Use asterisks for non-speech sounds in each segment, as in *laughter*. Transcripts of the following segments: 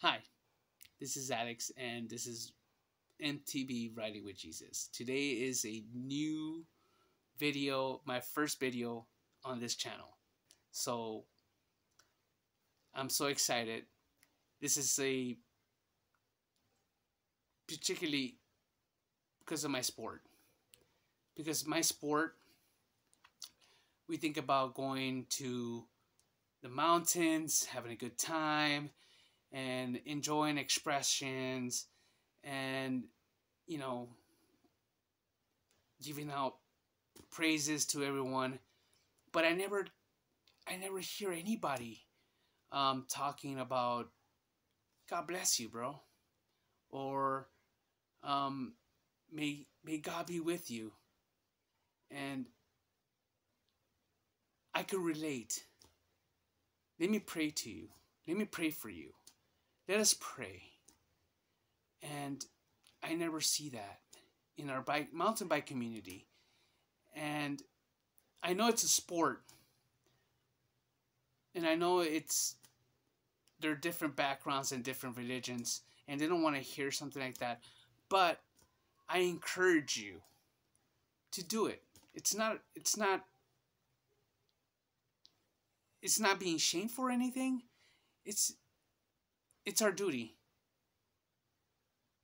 Hi, this is Alex, and this is MTB Riding with Jesus. Today is a new video, my first video on this channel. So I'm so excited. This is a particularly because of my sport. Because my sport, we think about going to the mountains, having a good time, and enjoying expressions, and you know, giving out praises to everyone. But I never, I never hear anybody um, talking about God bless you, bro, or um, may may God be with you, and I could relate let me pray to you. Let me pray for you. Let us pray. And I never see that in our bike mountain bike community. And I know it's a sport. And I know it's there are different backgrounds and different religions and they don't want to hear something like that. But I encourage you to do it. It's not it's not it's not being shameful or anything. It's it's our duty.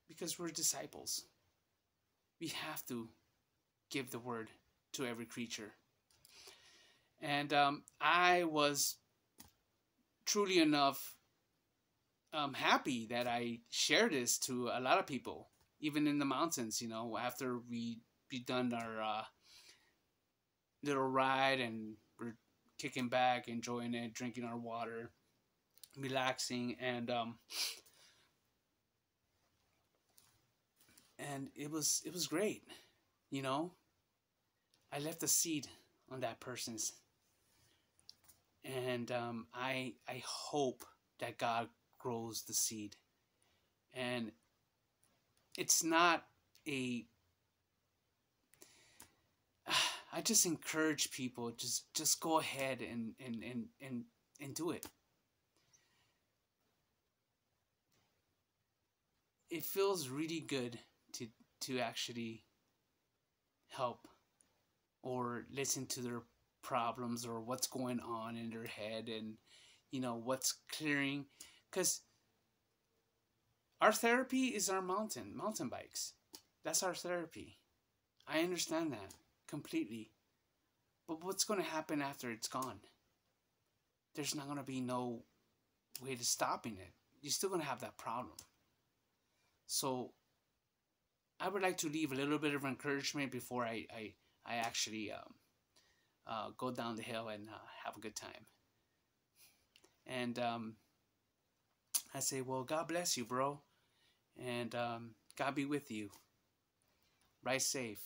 Because we're disciples. We have to give the word to every creature. And um, I was truly enough um, happy that I shared this to a lot of people, even in the mountains. You know, after we we done our uh, little ride and we're kicking back, enjoying it, drinking our water, relaxing, and um, and it was it was great, you know. I left a seed on that person's, and um, I I hope that God grows the seed, and it's not a *sighs* I just encourage people just just go ahead and and and and, and do it. It feels really good to to actually help or listen to their problems or what's going on in their head and you know what's clearing cuz our therapy is our mountain mountain bikes. That's our therapy. I understand that completely. But what's going to happen after it's gone? There's not going to be no way to stopping it. You're still going to have that problem. So I would like to leave a little bit of encouragement before I, I, I actually um, uh, go down the hill and uh, have a good time. And um, I say, well, God bless you, bro. And um, God be with you. Ride safe.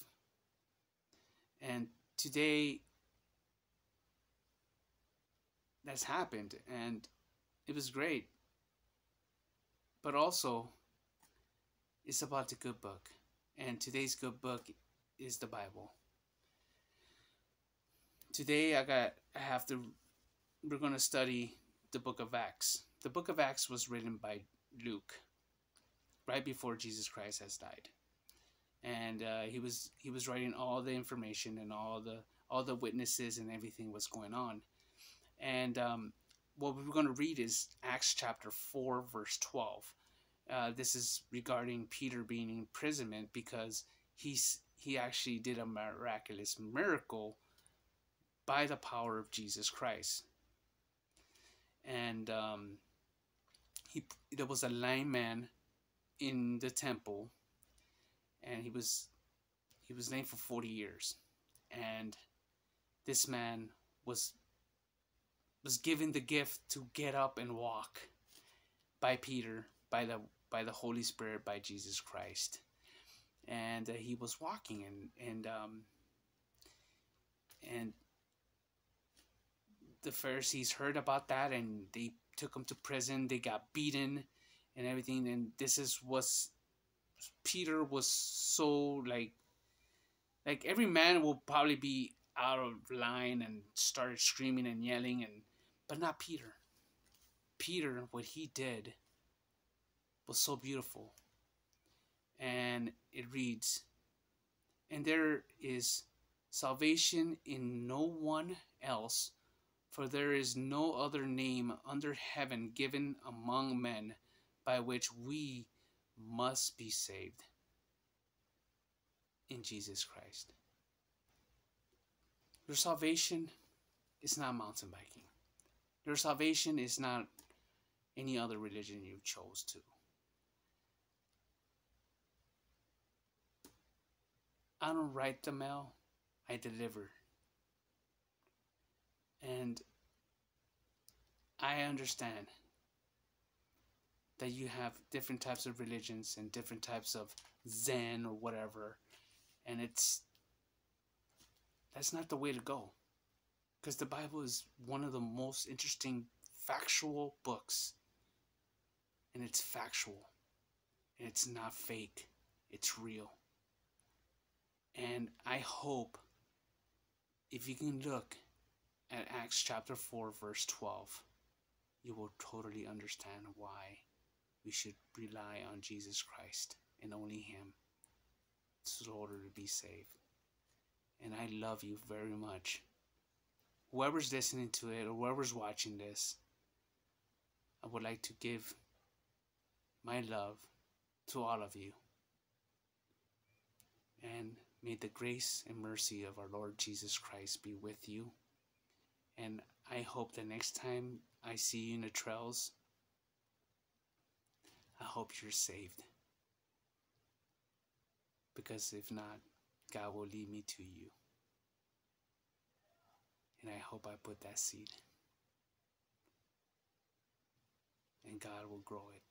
And today, that's happened, and it was great. But also, it's about the good book, and today's good book is the Bible. Today, I got I have to. We're gonna study the book of Acts. The book of Acts was written by Luke, right before Jesus Christ has died and uh, he was he was writing all the information and all the all the witnesses and everything was going on and um, what we're going to read is acts chapter 4 verse 12 uh, this is regarding peter being in imprisonment because he's he actually did a miraculous miracle by the power of jesus christ. And um, he there was a lame man in the temple and he was he was named for 40 years. And this man was was given the gift to get up and walk by Peter by the by the Holy Spirit by Jesus Christ. And uh, he was walking and and um and the Pharisees heard about that and they took him to prison. They got beaten and everything. And this is was Peter was so like like every man will probably be out of line and started screaming and yelling and but not Peter. Peter what he did but so beautiful. And it reads, And there is salvation in no one else, for there is no other name under heaven given among men by which we must be saved in Jesus Christ. Your salvation is not mountain biking. Your salvation is not any other religion you chose to. I don't write the mail, I deliver. And I understand that you have different types of religions and different types of Zen or whatever. And it's that's not the way to go. Because the Bible is one of the most interesting factual books. And it's factual. And it's not fake. It's real. And I hope if you can look at Acts chapter 4, verse 12, you will totally understand why we should rely on Jesus Christ and only Him in order to be saved. And I love you very much. Whoever's listening to it or whoever's watching this, I would like to give my love to all of you. And may the grace and mercy of our Lord Jesus Christ be with you. And I hope the next time I see you in the trails, I hope you're saved. Because if not, God will lead me to you. And I hope I put that seed. And God will grow it.